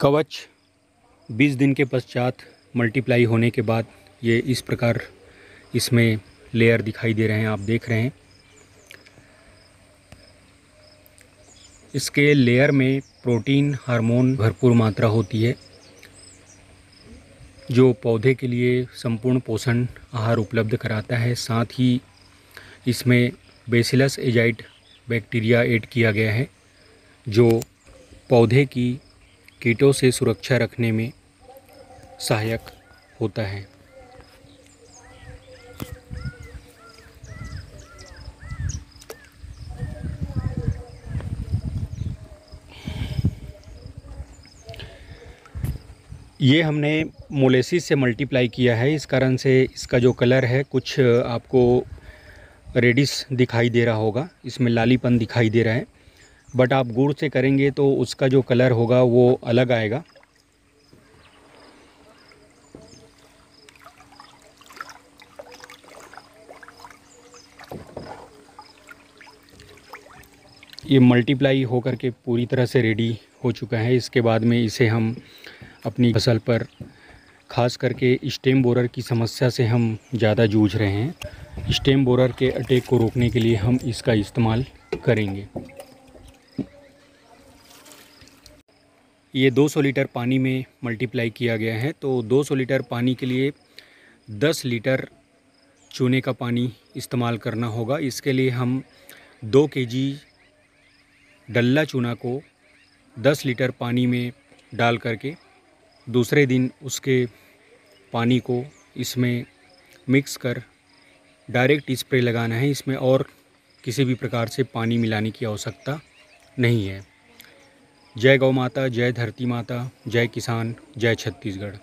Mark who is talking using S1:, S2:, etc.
S1: कवच 20 दिन के पश्चात मल्टीप्लाई होने के बाद ये इस प्रकार इसमें लेयर दिखाई दे रहे हैं, आप देख रहे हैं। इसके लेयर में प्रोटीन हार्मोन भरपूर मात्रा होती है, जो पौधे के लिए संपूर्ण पोषण आहार उपलब्ध कराता है। साथ ही इसमें बेसिलस एजाइट बैक्टीरिया ऐड किया गया है, जो पौधे की कीटों से सुरक्षा रखने में सहायक होता है। ये हमने मोलेसिस से मल्टीप्लाई किया है। इस कारण से इसका जो कलर है, कुछ आपको रेडिस दिखाई दे रहा होगा। इसमें लालीपन दिखाई दे रहा है। बट आप गुड़ से करेंगे तो उसका जो कलर होगा वो अलग आएगा। ये मल्टीप्लाई होकर के पूरी तरह से रेडी हो चुका है। इसके बाद में इसे हम अपनी फ़सल पर खास करके स्टेम बोरर की समस्या से हम ज़्यादा जूझ रहे हैं। स्टेम बोरर के अटैक को रोकने के लिए हम इसका इस्तेमाल करेंगे। ये 200 लीटर पानी में मल्टीप्लाई किया गया है तो 200 लीटर पानी के लिए 10 लीटर चूने का पानी इस्तेमाल करना होगा। इसके लिए हम दो के जी डल्ला चूना को 10 लीटर पानी में डाल करके दूसरे दिन उसके पानी को इसमें मिक्स कर डायरेक्ट स्प्रे लगाना है। इसमें और किसी भी प्रकार से पानी मिलाने की आवश्यकता नहीं है। जय गौ माता जय धरती माता जय किसान जय छत्तीसगढ़।